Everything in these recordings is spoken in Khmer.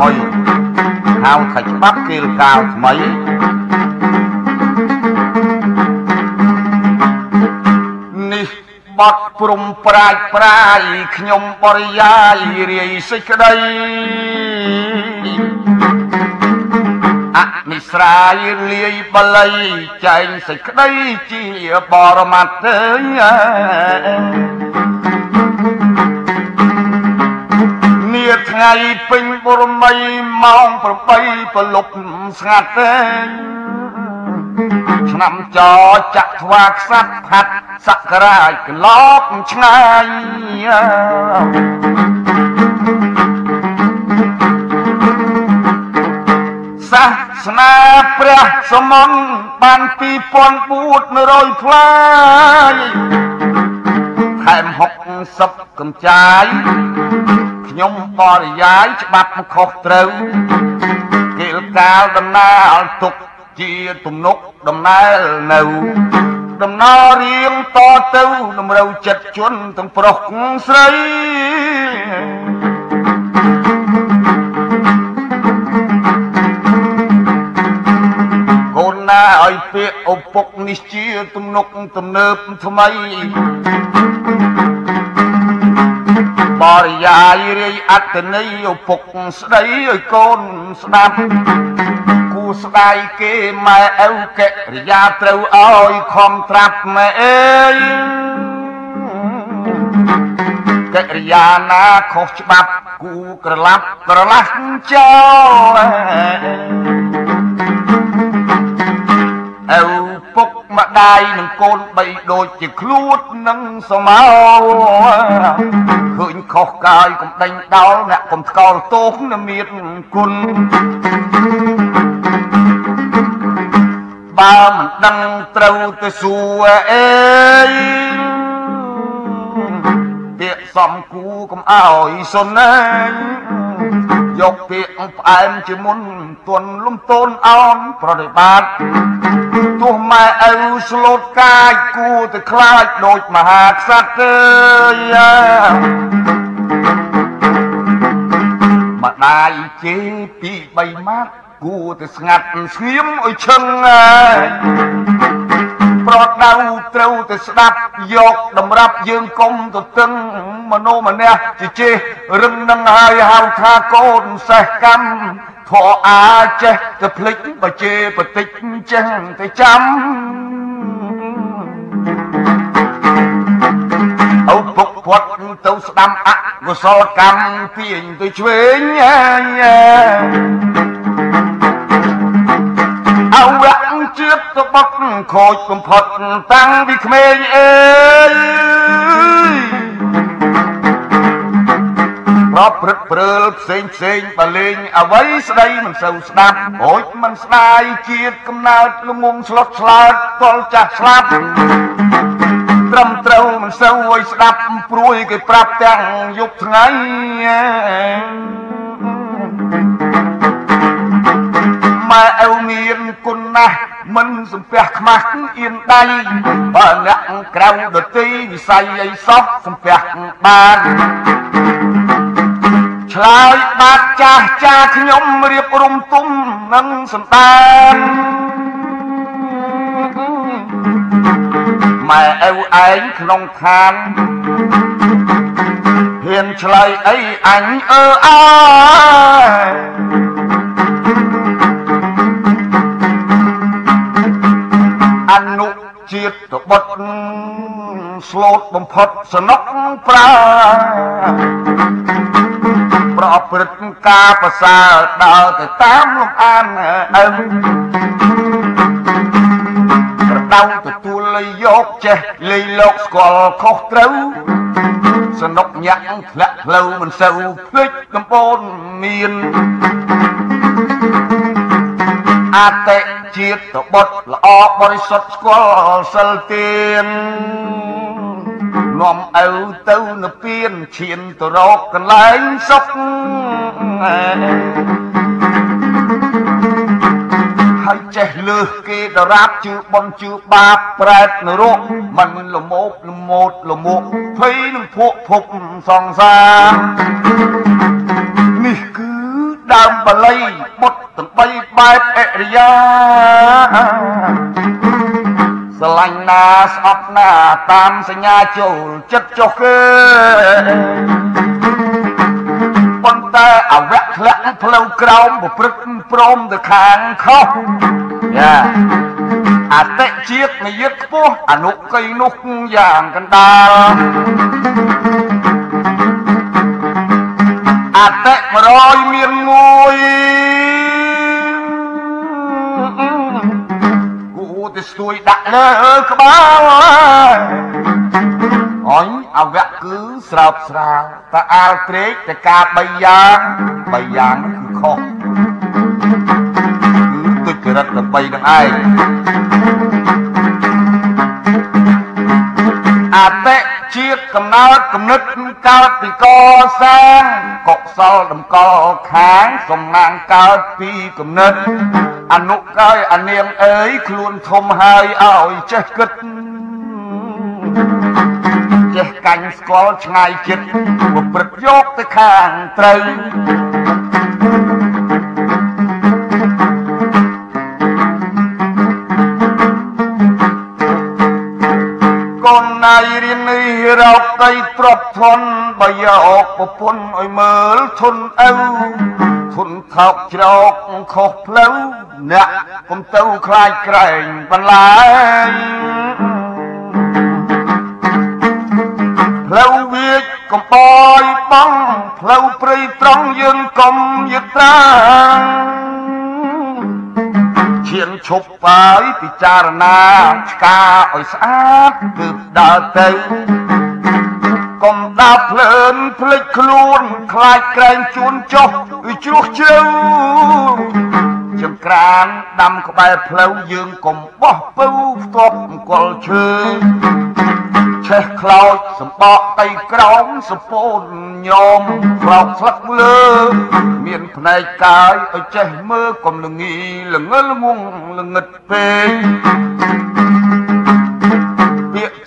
ហៅថាច្បាប់គៀលកាលថ្មីនេះបត់ព្រំប្រាជ្ញប្រាយខ្ញុំបរិយាយរាយសេចក្តីអនិស្រាយលាយបល័យចែងសេចក្តីជាបរមត្ត ថ្ងៃពេញបរមីម៉ោង8ប្រលប់ស្ងាត់ទេឆ្នាំចចាក់ថ្វាខ្សាត់ផាត់សក្ការៈក្លោកឆ្ងាយសាសនាព្រះសមនបាន2000បួត100ផ្លាយថែម60កំចាយ ខ្ញុំបរិយាយច្បាប់ខុសត្រូវគិលកាលដំណើរទុកជាទំនុកដំណើរនៅដំណើររៀងតទៅតម្រូវចិត្តជន់ទាំងប្រុសស្រីណាឲ្យពាក្យឪពុកនេះជាទំនុកទំនើបថ្មី បរិយាយរាយអត្តន័យឪពុកស្ដីឲ្យកូនស្ដាប់គូស្ដាយគេម៉ែឪកិរិយាត្រូវឲ្យខំត្រាប់ម៉ែអើយកិរិយាណាខុសច្បាប់គូក្រឡាប់ក្រឡាស់ចោលឪពុក ម្ដាយនឹងកូនបីដូចជាខ្លួននឹងសមោឃើញខុសកាយកំដេញដោលអ្នកកំស្កល់ទោសនមានគុណបើមិនដឹងត្រូវទៅសួរអេពាក្យសំគូកុំអោយសុនណា យកពាក្យផ្អែមជាមុនទន់លំទោនអោនប្រតិបត្តិទោះម៉ែឪស្លូតកាយគួរទៅខ្លាចដូចមហាក្សត្រទេម្ដាយជេរពី3ម៉ាត់គួរទៅស្ងាត់ស្ងៀមឲ្យឈឹងហើយ ប្រដៅត្រូវទៅស្ដាប់យកតម្រាប់យើងកុំទៅតឹងមនោមនះជាចេះរឹងនឹងហើយហៅថាកូនសេះកម្មធរអាចេះទៅភ្លេចបជេបតិចចេះទៅចាំឪពុកផាត់ទៅស្ដាំអកុសលកម្មទាញទៅឆ្វេងអវៈ ជាតិទៅបុកខូចបំផុតតាំងពីក្មេងអើយប្រព្រឹត្តព្រើលផ្សេងផ្សេងបលេងអ្វីស្ដីមិនសូវស្ដាប់អូចមិនស្ដាយជាតិកំណើតលងងស្លុតឆ្លើតតលចាស់ស្លាប់ត្រឹមត្រូវមិនសូវឲ្យស្ដាប់ព្រួយគេប្រាប់ទាំងយប់ថ្ងៃ ម៉ែឪមានគុណណាស់មិនសំពះខ្មាស់អៀនដៃបើអ្នកក្រៅដទីវិស័យអីសោះសំពះបានឆ្លើយបាត់ចាស់ចាខ្ញុំរៀបរំទុំនឹងសំដានម៉ែឪឯងក្នុងឋានហ៊ានឆ្លើយអីអញអើអើ អនុជាតិបុត្រស្លូតបំផុតសនុកប្រាប្រព្រឹត្តការប្រសើរដើរទៅតាមលំអានអឹមប្រដៅទទួលលយកចេះលៃលោកស្គាល់ខុសត្រូវសនុកញាក់ធ្លាក់ផ្លូវមិនសូវភ្លេចកំពូនមាន អតិជាតិបុត្រល្អបរិសុទ្ធស្គាល់សិលទាននាំឪទៅនិព្វានឈានទៅរកកន្លែងសុខហើយចេះលើសគេដរាបជឿបនជឿបាបប្រែតនរកមិនលមោបលមោតលមុខភ័យនឹងភក់ភពសង្សារនេះគឺដើមបល័យបុត ទាំងបីបែបអរិយាស្រឡាញ់ណាស្អប់ណាតាមសញ្ញាចូលចិត្តចុះគេប៉ុន្តែអវៈធ្លាក់ផ្លូវក្រោមប្រព្រឹត្តព្រមទៅខាងខុសយ៉ាអតិជាតិនិយិតខ្ពស់អនុកៃនោះយ៉ាងកណ្ដាលអតិ100មានមួយ ស្ទួយដាក់លើក្បាលអញអវៈគឺស្រោបស្រាលតែអាលត្រេកតែការ3យ៉ាង3យ៉ាងគឺខុសគឺទុច្ចរិតទៅ3នឹងឯងអតិជាតិកំណើតគំនិតកើតពីកសាង កុសលតម្កល់ខាងសំណាងកើតពីគំនិតអនុកាយអនាងអើយខ្លួនធំហើយឲ្យចេះគិតចេះកាញ់ស្គាល់ឆ្ងាយចិត្តប្រព្រឹត្តយកទៅខាងត្រូវ រោគដីទ្របធន់បើយកប្រពន្ធឲ្យមើលធន់អៅធន់ថោកច្រោកខុសផ្លូវអ្នកកុំទៅខ្លាចក្រែងបន្លាយផ្លូវវាចកំបយបងផ្លូវព្រៃត្រង់យើងកុំយឹកត្រាងឈានឈប់ហើយពិចារណាឆ្កាឲ្យស្អាតទើបដើរទៅ កុំដើរភ្លើនភ្លេចខ្លួនខ្លាចក្រែងជួនចុះវាជ្រោះជ្រៅចំក្រានដាំក្បែរផ្លូវយើងកុំបោះពៅផ្ទាប់អង្គលឈើឆេះខ្លោចសម្បកតៃក្រោមសពោនញោមក្រោកស្លឹកលើ មានភ្នែកកាយឲ្យចេះមើលកុំល្ងីល្ងលងងល្ងឹតពេកពាក្យ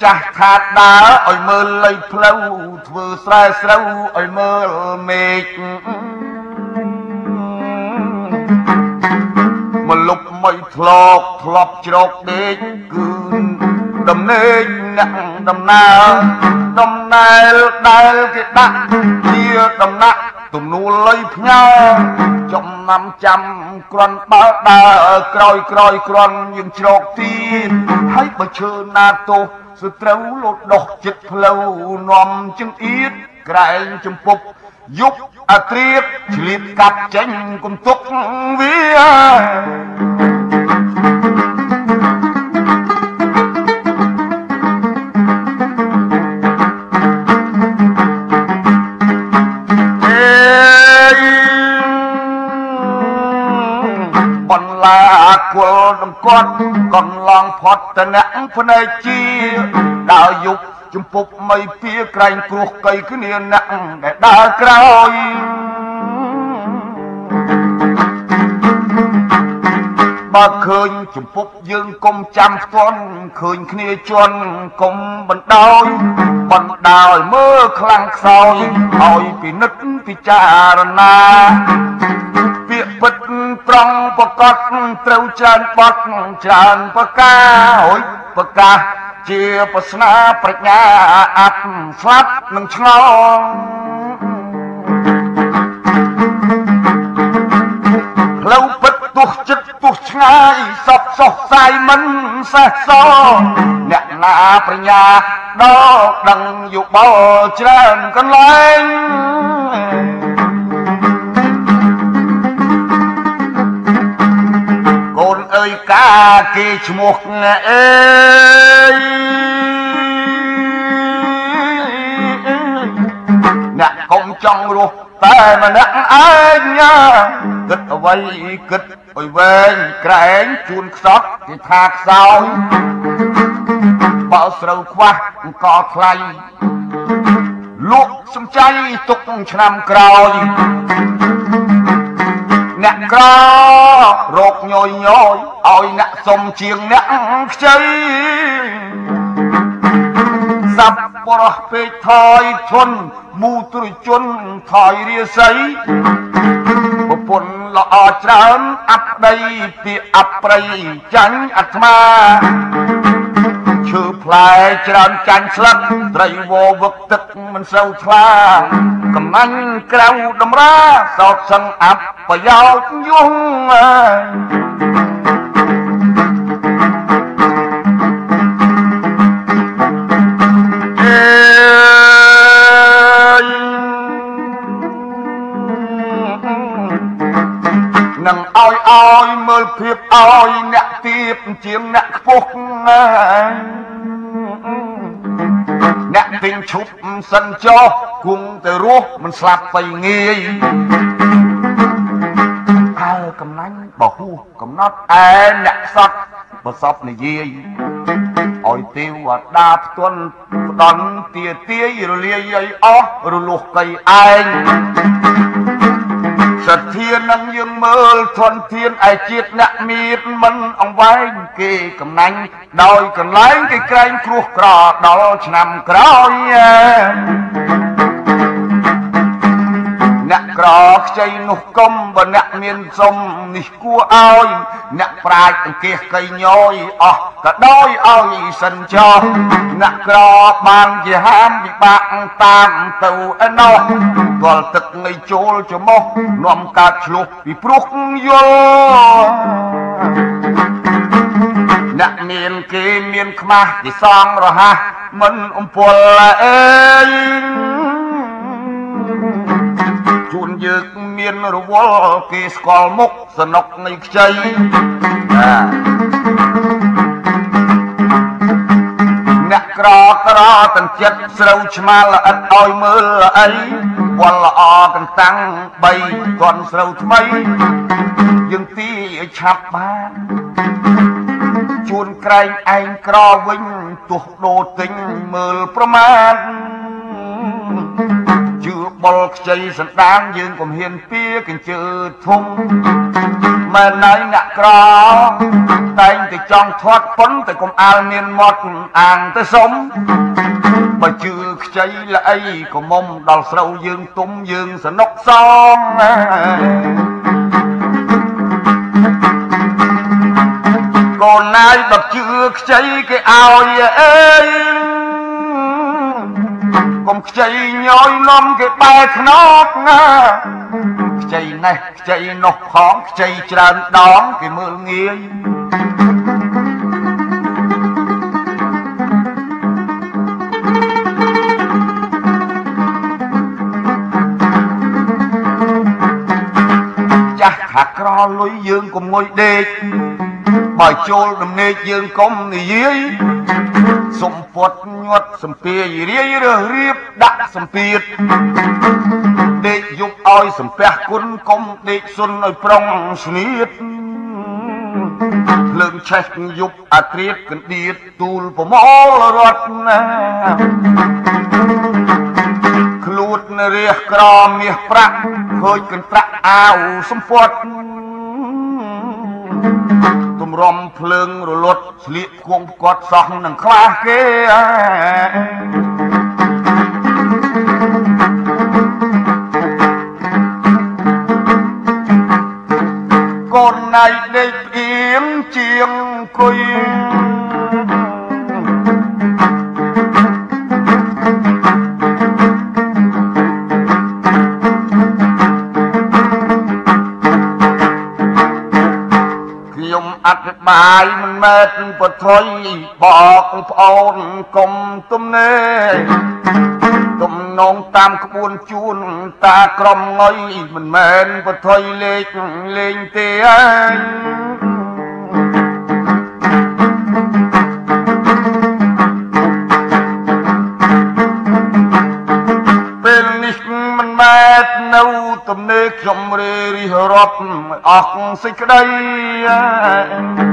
ចាស់ខាតដើរឲ្យមើលលៃផ្លូវធ្វើស្រែស្រូវឲ្យមើលមេឃមលុបមិនធ្លាប់ធ្លាប់ជ្រោកដេកគឺដំណេកអ្នកដំណើរដំណែលដែលគេដាក់ជាដំណាក់ ទំនួលលុយផ្ញើចំណាំចាំក្រាន់បើដើរក្រោយក្រោយក្រាន់យើងជ្រោកទៀតហើយបើឈើណាទោសសត្រូវលោតដោះចិត្តផ្លូវនាំជើងអៀតក្រែងចំពប់យុបអត្រៀបឆ្លៀតកាត់ចេញគុំទុកវា បន្លាគល់នឹងគាត់កន្លងផុតតអ្នកភ្នែកជាដើរយុគជំពប់មិនពៀក្រែងគ្រោះកៃគ្នាអ្នកដែលដើរក្រោយបើឃើញជំពប់យើងកុំចាំផ្ទាន់ឃើញគ្នាជន់កុំបណ្ដោយបណ្ដោយមើលខ្លាំងខ្សោយឲ្យពិនិត្យពិចារណាពាក្យពិត ត្រង់ប្រកបត្រូវច្រើនបត់ច្រើនប្រកាហួយប្រកាសជាប្រស្នាប្រាជ្ញាអត់ស្លាប់នឹងឆ្ងល់ផ្លូវពិតទោះចិត្តទោះឆ្ងាយសពសោះសាយមិនសេះសអ្នកណាប្រញ្ញាដល់ដឹងយោបល់ច្រើនកន្លែង យកាគេឈ្មោះអើយអ្នកកុំចង់រស់តែម្នាក់ឯងគិតអ្វីគិតអុយវែងក្រែងជួនខ្សត់គេថាខ្សោយបើស្រូវខ្វះអង្គថ្លៃលក់សំចៃទុកឆ្នាំក្រោយ អ្នកក្ររោគញយញយឲ្យអ្នកសុំជាងអ្នកខ្ចីសាប់បរោះពេកថយធន់មូត្រជនថយរាសីពពពុនល្អច្រើនអាប់ដីពីអាប់ប្រៃចាញ់អាត្មាឈើផ្លែច្រើនចាញ់ស្លឹកត្រីវវឹកទឹកមិនសូវថ្លា កំណាញ់ក្រៅតម្រាសោតសឹងអាប់ប្រយោជន៍យងអើយនឹងឲ្យឲ្យមើលភាពឲ្យអ្នកទៀបជាងអ្នកខ្ពស់ អ្នកទិញឈប់សិនចោះគង់ទៅរស់មិនស្លាប់ទៅងាយអើកំណាញ់បោះកំណត់ឯអ្នកសត់ប្រសពនិយាយឲ្យទេវតាផ្ទន់ផ្ដន់ទាទាយរលាយឲ្យអស់រលុះកៃឯង សទ្ធានឹងយើងមើលធនធានឯជាតិអ្នកមៀតមិនអង្វែងគេកំណាញ់ដោយកន្លែងគេក្រែងគ្រោះក្រដល់ឆ្នាំក្រោយអ្នកក្រខ្ចីនោះកុំបើអ្នកមានសុំនេះគួរឲ្យអ្នកប្រាជ្ញអង្គាសកៃញយអស់ក៏ដោយឲ្យសិនចោះអ្នកក្របានជាហាមពិបាកតាមទៅឯណោះ ទាល់ទឹកងើយចូលច្មោះនាំកើតឆ្លុះពីព្រោះយល់អ្នកមានគេមានខ្មាស់ទីសងរហ័សមិនអំពលអេជួនយើងមានរវល់គេស្គាល់មុខសនុកនៃខ្ចីអ្នកក្រក្រទាំងចិត្តស្រូវឆ្មាល្អិតឲ្យមើលអី វល់ល្អកន្តាំង3គន់ស្រូវថ្មីយើងទីឲ្យឆាប់បានជួនក្រែងឯងក្រវិញទោះដូរទិញមើលប្រមាណជឿ បុលខ្ចីសណ្ដានយើងកុំហ៊ានពៀកញ្ជើធំមែនណៃអ្នកក្រតែងតែចង់ធាត់ប៉ុនតែកុំអាលមានមាត់អាងទៅសុំបើជឿខ្ចីល្អីក៏មុំដល់ស្រូវយើងទុំយើងសនុកសំកូនណាយបើជឿខ្ចីគេឲ្យអេកុំ ខ្ចីញយនំគេបែកខ្នត់ណាខ្ចីនេះខ្ចីនោះផងខ្ចីច្រើនដងគេមើលងាយចាស់ខាក្រលុយយើងកុំងុយដេក បើចូលដំណេកយើងកុំនិយាយសំពត់ញាត់សំពាយរាយរើសរៀបដាក់សំពៀតដេកយប់ឲ្យសំពះគុណកុំដេកសុនឲ្យប្រុងស្នៀតភ្លើងឆេះយប់អាត្រៀតកណ្ដៀតទូលប្រមលរត់ណាខ្លួនរះក្រមាសប្រាក់ឃើញកន្ត្រាក់អាវសំពត់ ទំរំភ្លើងរលត់ស្លៀកគង់គាត់សោះនឹងខ្វះគេកូនណៃ មិនមែនពធុយបកប្អូនកុំទំនេរទំនងតាមក្បួនជួនតាក្រុមងុយមិនមែនពធុយលេខលេងទេអើយពេលនេះមិនមែននៅទំនេរខ្ញុំរេរិះរត់អស់សេចក្តីអេ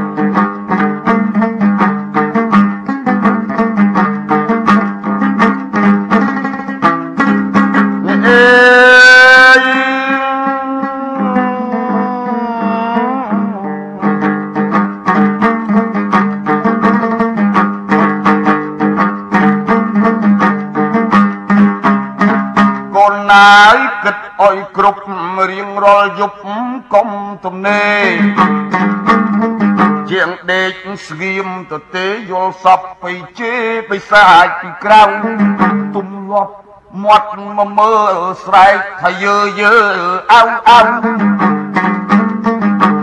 រប់រៀងរាល់យប់កុំទំនេរជាងដេកស្ងៀមទៅទេយល់សពបិជេបិសាចពីក្រៅទំលាប់មាត់មកមើលស្រែកថាយើយើអៅអៅ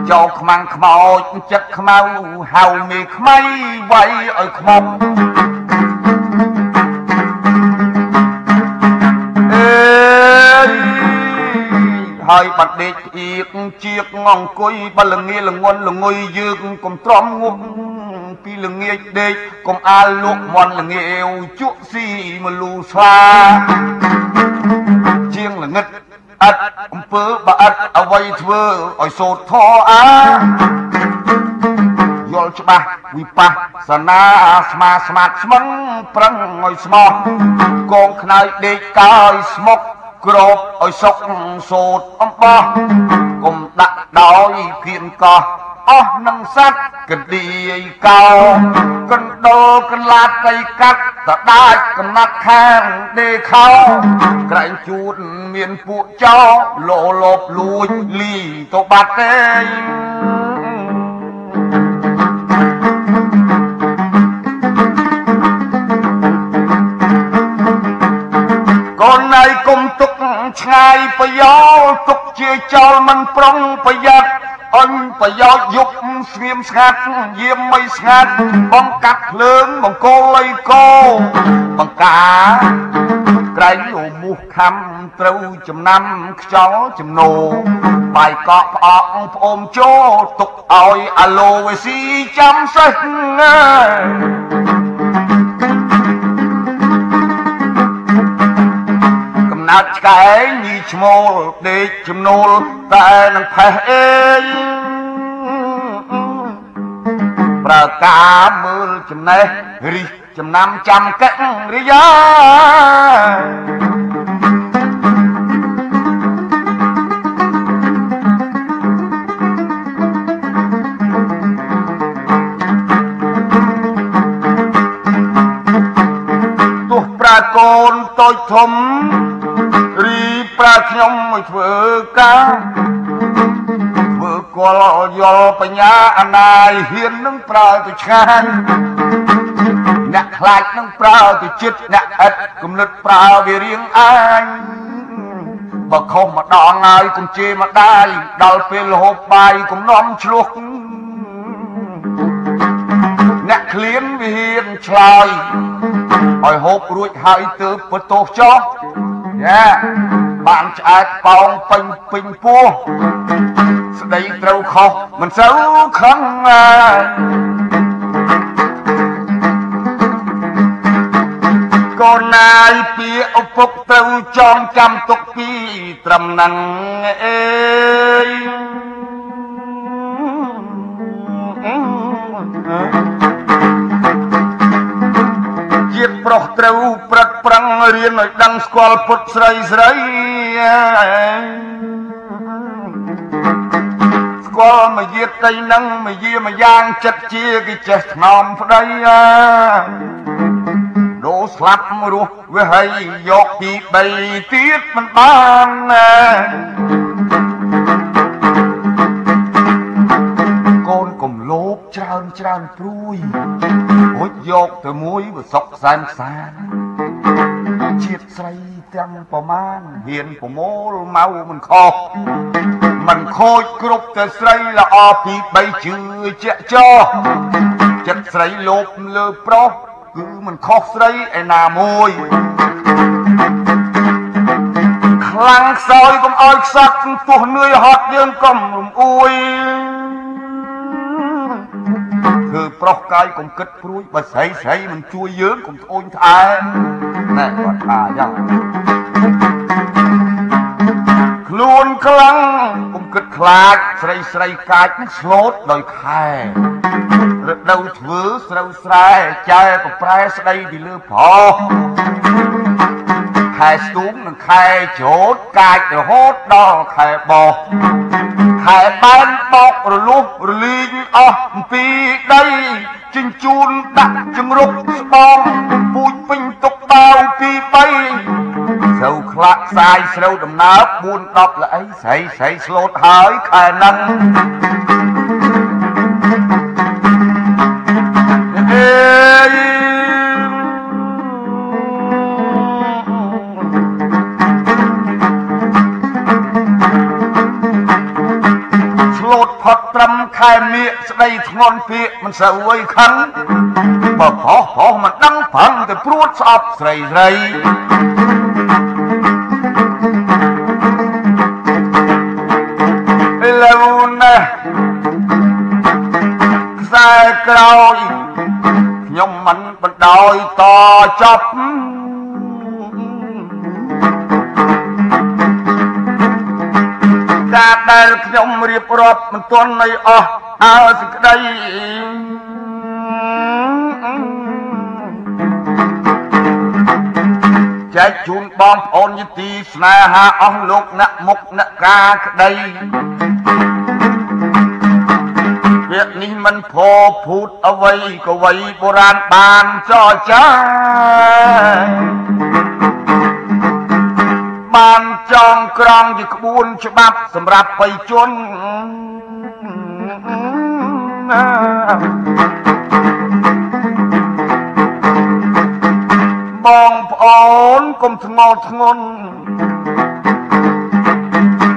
ចូលខ្មាំងខ្មោចចិត្តខ្មៅហៅមេខ្មៃវាយឲ្យខ្មុំ ហើយបាត់ដេកអៀកជាកអង្គុយបលងាលងន់លងុយយើងកុំទ្រាំងក់ពីល្ងាចដេកកុំអាលលក់មន់ល្ងាវជក់ស៊ីមលូស្វាជាងល្ងិតអត់អំពើបើអត់អ្វីធ្វើឲ្យសូត្រធរអាយល់ច្បាស់វិបស្សនាស្មាស្មាតស្មឹងប្រឹងឲ្យស្មោះកងខ្នើយដេកកើយស្មុក ក្របឲ្យសុកសូត្រអំបោះគុំដាក់ដោយគៀនកោះអស់នឹងសัตว์កឌីកោកណ្ដោកន្លាតកៃកាត់តដាច់កំណាត់ខាងដេខោក្រែងជូតមានពួកចោលោលបលួចលីទៅបាត់ទេកូនណៃគុំ ទុកឆ្ងាយប្រយោលទុកជាចោលមិនប្រុងប្រយ័ត្នអញប្រយោជន៍យប់ស្ងៀមស្ងាត់យាមមិនស្ងាត់បងកាត់ភ្លើងបង្គោលលៃកោបង្កាក្រែងលោមូសខំត្រូវចំណាំខ្យល់ចំណោបាយកក់ផ្អកផ្អមចូលទុកឲ្យអាឡូវេស៊ីចាំសេះកំ ណត់ឆ្កែញីឈ្មោលដេកចំនួលតែនឹងផេះអេងប្រើការមើលចំណេះរិះចំណាំចាំកឹករិយាទោះប្រើកូនតូចធំ រីប្រើខ្ញុំឲ្យធ្វើការធ្វើគល់យល់បញ្ញាអនាយហ៊ាននឹងប្រើទៅឆ្ងាយអ្នកខ្លាចនឹងប្រើទៅចិត្តអ្នកឥតគំនិតប្រើវារៀងអាញបើខុសម្ដងហើយកុំជេរម្ដាយដល់ពេលហូបបាយកុំនាំឆ្លោះអ្នកឃ្លានវិហានឆ្លើយឲ្យហូបរួចហើយទើបបន្ទោសចោះ យ៉ាបានឆ្អែតប៉ោងពេញពេញពោះស្ដីត្រូវខុសមិនសូវខឹងកូនណាយពីឪពុកទៅចងចាំទុកពីត្រឹមនឹងអេជាតិប្រុសត្រូវព្រឹក ប្រឹងរៀនឲ្យដឹងស្គាល់ពុតស្រីស្រីស្គាល់មកយាតីនឹងមកយាមកយ៉ាងចិត្តជាគេចេះថ្នមប្តីដូស្លាប់រស់វាហើយយកទី3ទៀតមិនបានណាកូនកុំលោភច្រើនច្រើនព្រួយហុចយកទៅមួយវាសុកសែនសាន ជាតិស្រីទាំងប្រមាណហ៊ានប្រមូលមកមិនខុសមិនខូចគ្រប់តែស្រីល្អពី3ជឿជាក់ចោចិត្តស្រីលោភលើប្រុសគឺមិនខុសស្រីឯណាមួយខ្លាំងខ្សោយកុំអោយខ្សត់ទោះនឿយហត់យើងកុំរំអួយ ប្រុសកាយកុំគិតព្រួយបើស្រីស្រីមិនជួយយើងកុំត្អូញត្អែណែគាត់ថាយ៉ាងខ្លួនខ្លាំងកុំគិតខ្លាចស្រីស្រីកាចនឹងស្លូតដោយខែរដូវធ្វើស្រូវស្រែចែប្រប្រែស្ដីពីលើប្រុសខែស្ទូងនិងខែច្រូតកាចរហូតដល់ខែបោះ ខែបែនបោករលុះរលីងអស់អំពីដីជញ្ជូនដាក់ជំរុកស្បងពូជពេញទុកបាវពីបីស្រូវខ្លាក់ខ្សាយស្រូវដំណើប4 10ល្អីស្រីស្រីស្លូតហើយខែហ្នឹង មខែមៀកស្ដីធ្ងន់ពាកមិនសូវអីខឹងបើប្រុសប្រុសមិនដឹងប្រឹងតែព្រួតស្អប់ស្រីស្រីឥឡូវណាខ្សែក្រោយខ្ញុំមិនបណ្ដោយតចប់ រៀបរាប់មិនទាន់នៃអស់អើសេចក្តីចែកជូនបងប្អូនយទីស្នេហាអស់លោកអ្នកមុខអ្នកការក្តីពាក្យនេះមិនផោភូតអ្វីក៏វ័យបុរាណបានចរចាបាន ចងក្រងជាក្បួនច្បាប់សម្រាប់បៃជនបងប្អូនកុំធ្ងល់ធ្ងន់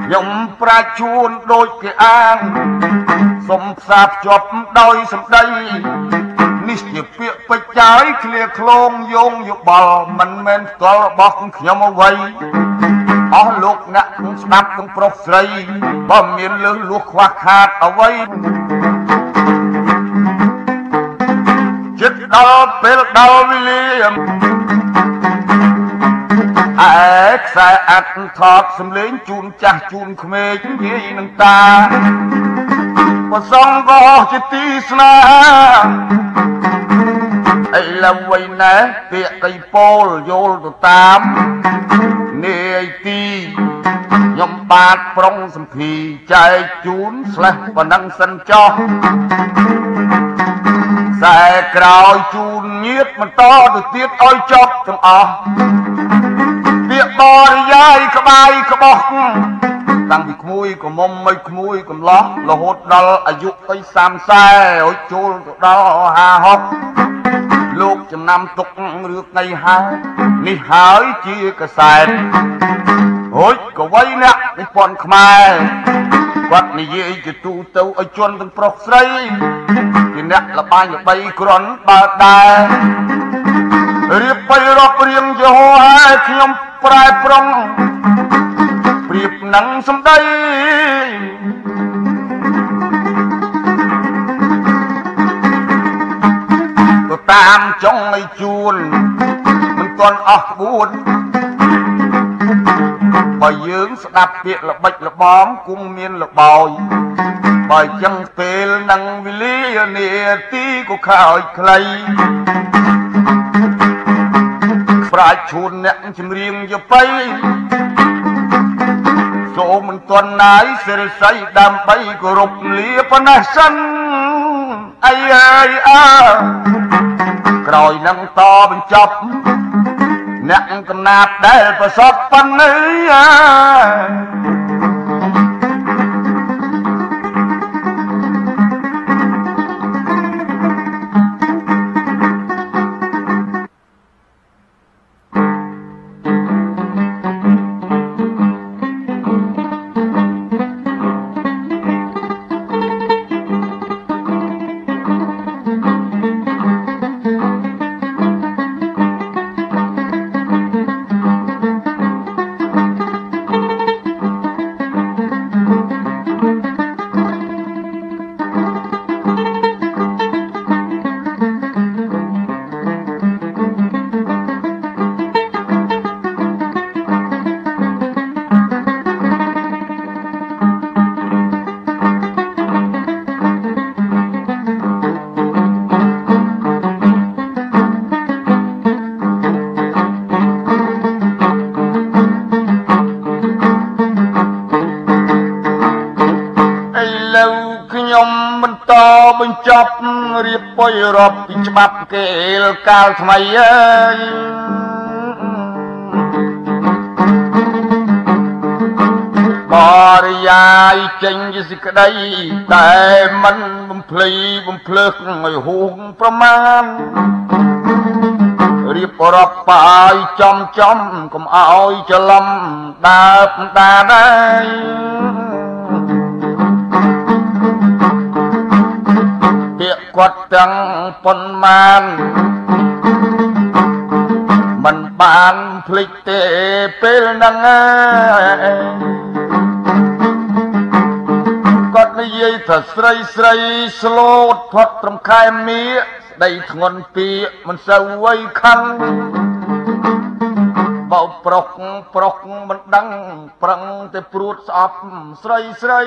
ខ្ញុំប្រាជ្ញជួនដូចគេអាងសុំផ្សារភ្ជាប់ដោយសម្ដីនេះជាពាក្យពេចចាយឃ្លាឃ្លោងយោងយោបល់មិនមែនផ្ទាល់របស់ខ្ញុំអ្វី អស់លោកអ្នកស្ដាប់ទាំងប្រុសស្រីបើមានលឺលួសខ្វះខាតអ្វីចិត្តដល់ពេលដល់វេលាអែខ្សែអត់ថតសំលេងជូនចាស់ជូនក្មេងយាយនឹងតាប្រសងក៏ជាទីស្នេហាឥឡូវវិញណែពាក្យកៃពោលយល់ទៅតាម នាយទីខ្ញុំបាទប្រុងសំភីចែកជូនស្លេះប៉ុណ្ណឹងសិនចោះខ្សែក្រោយជូនញាតបន្តទៅទៀតឲ្យចប់ទាំងអស់ពាក្យបរិយាយក្បាយក្បោះតាំងពីក្មួយកមុំមិនក្មួយកំឡោះរហូតដល់អាយុទៅ30ឲ្យចូលទៅដល់50លោក ចំណាំទុករឿងនៃហើយនេះហើយជាកសែតហូចកវីអ្នកនិពន្ធខ្មែរគាត់និយាយជាទូទៅឲ្យជន់ទាំងប្រុសស្រីជាអ្នកលបាញល្បីក្រន់បើដែររៀបបីរាប់រៀងយហោហើយខ្ញុំប្រែប្រុងប្រៀបនឹងសម្ដី តាមចុងឲ្យជួនមិនទាន់អស់ក្បួនបើយើងស្ដាប់ពាក្យល្បិចល្បងគង់មានលបោយបើចឹងពេលនឹងវេលានាទីក៏ខើចខ្លីប្រាជ្ញឈួនអ្នកចម្រៀងយបៃសូមមិនទាន់ណាយសិរស័យដើម្បីគោរពលាប៉ុណ្ណេះសិនអីអើយអើ ក្រោយនឹងតបញ្ចប់អ្នកកំណាតដែលប្រសពប៉ុណ្ណឹង ច្បាប់គេកាលថ្មីអើយបរិយាយចេញជាសេចក្តីតែមិនបំភ្លៃបំភ្លើសឲ្យហួងប្រមាណរៀបរាប់បាយចំចំកុំឲ្យច្រឡំដើបដាដែរ គាត់ទាំងប៉ុន្មានមិនបានភ្លេចទេពេលហ្នឹងគាត់និយាយថាស្រីស្រីស្លូតផុតត្រឹមខែមៀស្ដីធ្ងន់ពីមិនសូវវ័យខឹងបោប្រុសប្រុសមិនដឹង ប្រឹងតែព្រួតស្អប់ស្រីស្រី